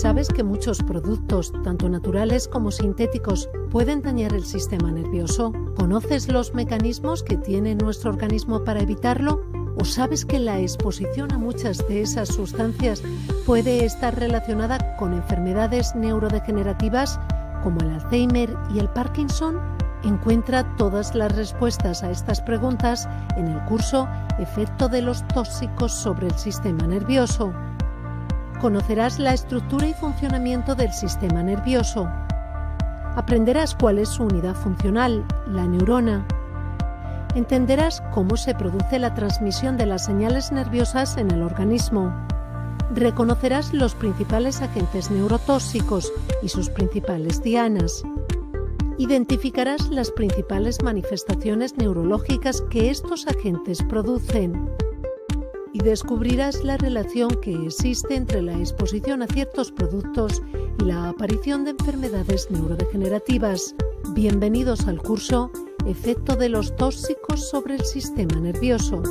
¿Sabes que muchos productos, tanto naturales como sintéticos, pueden dañar el sistema nervioso? ¿Conoces los mecanismos que tiene nuestro organismo para evitarlo? ¿O sabes que la exposición a muchas de esas sustancias puede estar relacionada con enfermedades neurodegenerativas como el Alzheimer y el Parkinson? Encuentra todas las respuestas a estas preguntas en el curso Efecto de los tóxicos sobre el sistema nervioso. Conocerás la estructura y funcionamiento del sistema nervioso. Aprenderás cuál es su unidad funcional, la neurona. Entenderás cómo se produce la transmisión de las señales nerviosas en el organismo. Reconocerás los principales agentes neurotóxicos y sus principales dianas identificarás las principales manifestaciones neurológicas que estos agentes producen y descubrirás la relación que existe entre la exposición a ciertos productos y la aparición de enfermedades neurodegenerativas. Bienvenidos al curso Efecto de los tóxicos sobre el sistema nervioso.